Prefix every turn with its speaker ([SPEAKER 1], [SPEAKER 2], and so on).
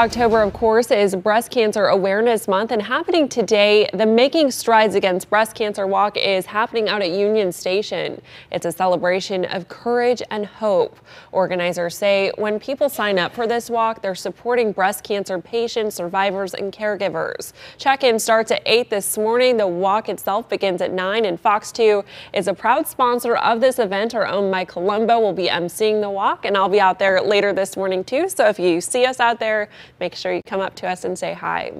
[SPEAKER 1] October, of course, is Breast Cancer Awareness Month and happening today, the Making Strides Against Breast Cancer Walk is happening out at Union Station. It's a celebration of courage and hope. Organizers say when people sign up for this walk, they're supporting breast cancer patients, survivors, and caregivers. Check-in starts at 8 this morning. The walk itself begins at 9 and Fox 2 is a proud sponsor of this event. Our own Mike Colombo will be emceeing the walk and I'll be out there later this morning too. So if you see us out there, make sure you come up to us and say hi.